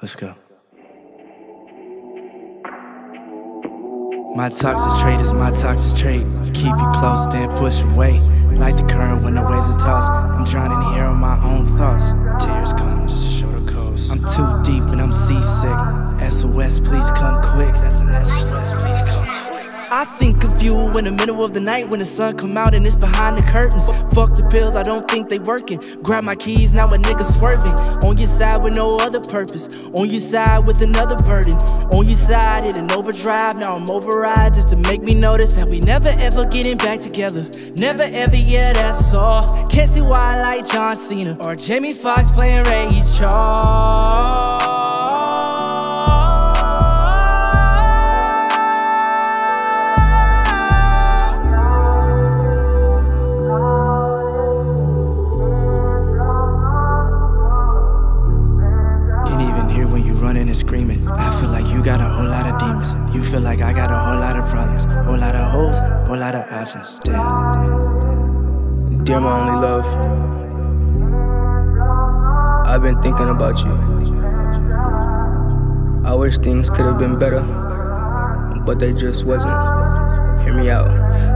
Let's go. My toxic trait is my toxic trait. Keep you close, then push away. Like the current when the waves are tossed. I'm drowning here on my own thoughts. Tears come just to show the coast. I'm too deep and I'm seasick. SOS, please come quick. That's an SOS, please come quick. I think of you in the middle of the night when the sun come out and it's behind the curtains. Fuck the pills, I don't think they working. Grab my keys, now a nigga swerving. On your side with no other purpose. On your side with another burden. On your side, hitting overdrive, now I'm override just to make me notice that we never ever getting back together. Never ever, yeah, that's all. Can't see why I like John Cena or Jamie Foxx playing Ray Charles. Demons. You feel like I got a whole lot of problems. Whole lot of holes, whole lot of options. Damn. Dear my only love, I've been thinking about you. I wish things could have been better, but they just wasn't. Hear me out,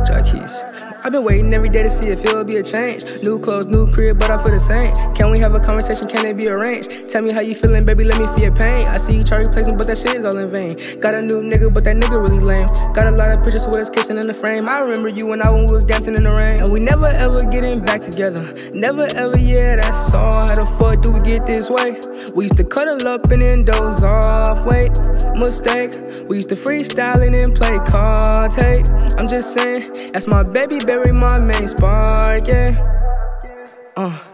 Jahkeese. I've been waiting every day to see if it'll be a change. New clothes, new crib, but I feel the same. Can we have a conversation? Can it be arranged? Tell me how you feeling, baby, let me feel your pain. I see you try replacing, but that shit is all in vain. Got a new nigga, but that nigga really lame. Got a lot of pictures with us kissing in the frame. I remember you and I when we was dancing in the rain. And we never ever getting back together. Never ever, yeah, that's all. Do we get this way? We used to cuddle up and then doze off. Wait, mistake. We used to freestyling and then play cards. Hey, I'm just saying, that's my baby, baby bury my main spark, yeah. Uh.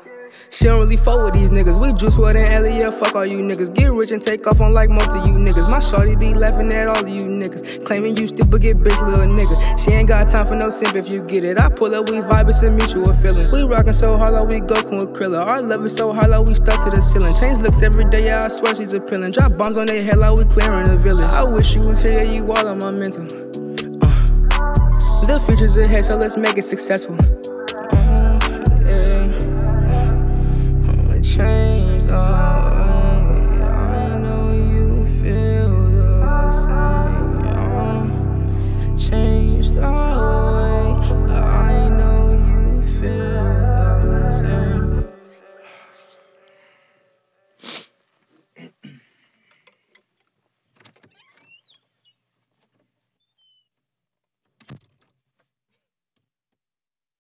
She don't really fuck with these niggas. We juice what and Elliot. Fuck all you niggas. Get rich and take off on like most of you niggas. My shorty be laughing at all of you niggas. Claiming you still get bitch little nigga. She ain't got time for no simp if you get it. I pull up, we vibe, it's a mutual feeling. We rockin' so hard like we Goku with Krillin. Our love is so high like we stuck to the ceiling. Change looks every day, yeah, I swear she's appealing. Drop bombs on their head like we clearing the village. I wish you was here, yeah, you all on my mental. Uh, the future's ahead, so let's make it successful.